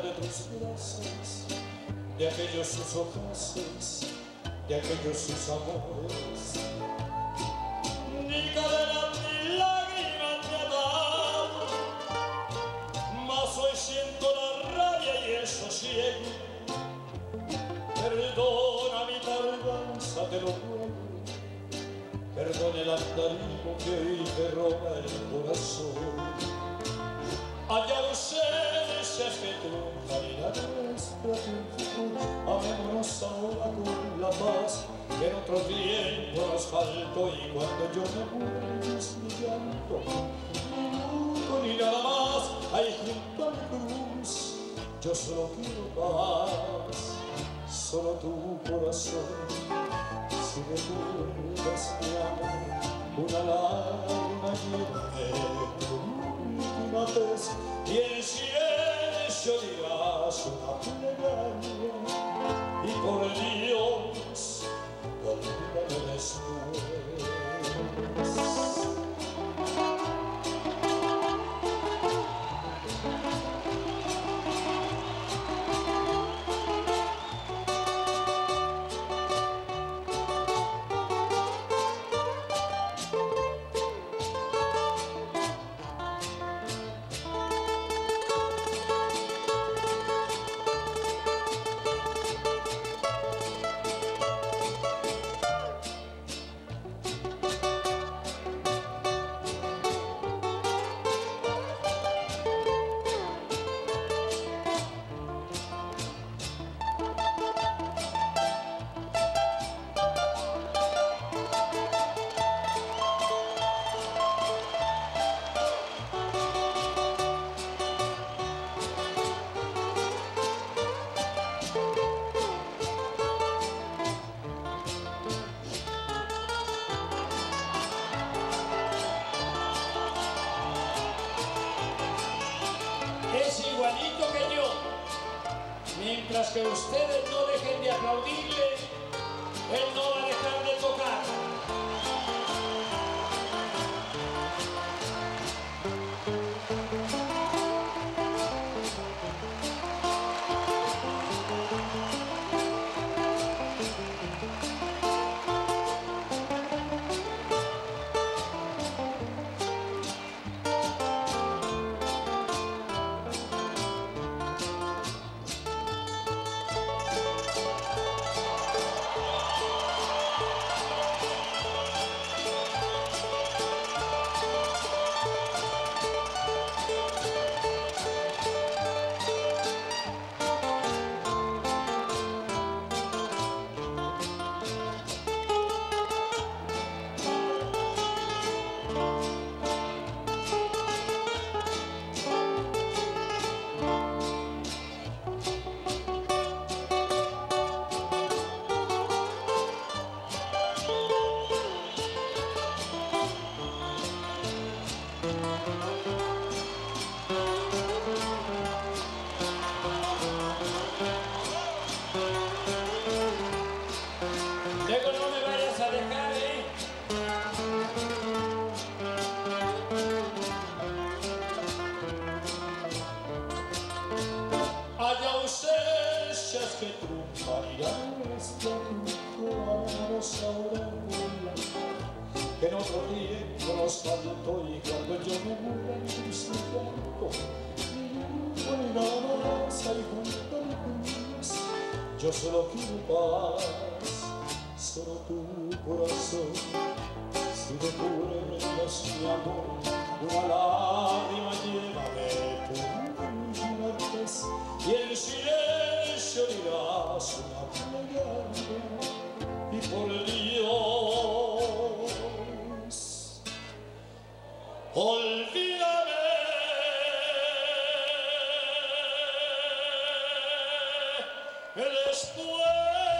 brazos, de aquellos sus ocasos, de aquellos sus amores. Ni cadena ni lágrima te ha mas hoy siento la rabia y el sosiego. Perdona mi tardanza, te lo ruego, perdona el andarillo que hoy te roba el corazón. Allá ustedes que tu la nuestra triunfo, amémonos ahora con la paz que en otro tiempo nos faltó y cuando yo me muero es mi llanto, ni luto ni nada más, ahí junto a mi cruz, yo solo quiero paz, solo tu corazón, si me mueres mi amor, una lágrima llena de tu y en silencio dirás una plegaria y por Dios olvídame después. Que ustedes no dejen de aplaudirle, él no va a dejar de tocar. que no sonríe, no nos faltó y cuando yo me muera en su cuerpo, con ignorancia y con paz, yo solo quiero paz, solo tu corazón, si de tu mi amor, una lágrima después.